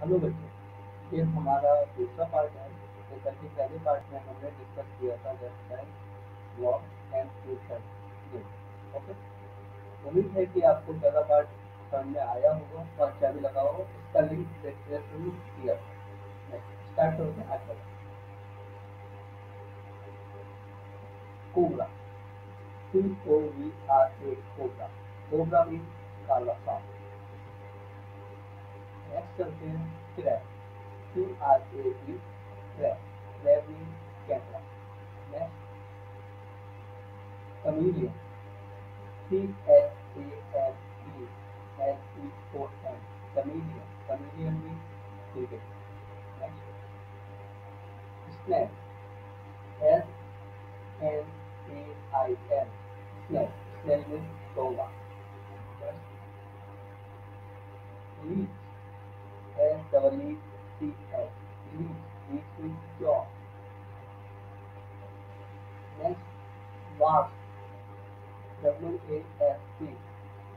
Hello बच्चों, ये हमारा दूसरा पार्ट है जैसा कि पहले पार्ट में हमने डिस्कस किया था left side block and future okay उम्मीद है कि आपको पहला पार्ट समझ में आया होगा और अच्छा भी लगा होगा इसका लिंक डिस्क्रिप्शन में दिया स्टार्ट करते हैं आज तक cobra C O V R A cobra cobra mean काला सांप। चलते हैं crab C R A B crab crab mean camera next chameleon C H A M E L E O N chameleon chameleon mean cricket next snake S N A I N snake snake mean डोंगा Leach S double E C H. Leaf. Leaf means jaw. Next, wasp.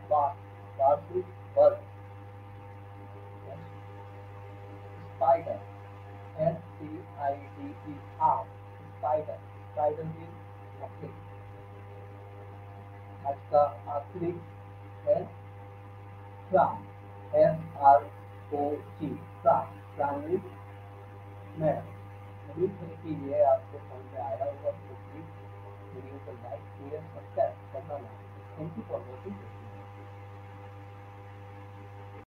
Wasp. Wasp means bug. Next, spider. S P I D E R. Spider. Spider means मक्खी. आज का आखिरी है from F R from from mean उम्मीद है कि ये आपको समझ में आया होगा तो प्लीज़ वीडियो को लाइक शेयर सब्सक्राइब करना ना थैंक यू फॉर वॉचिंग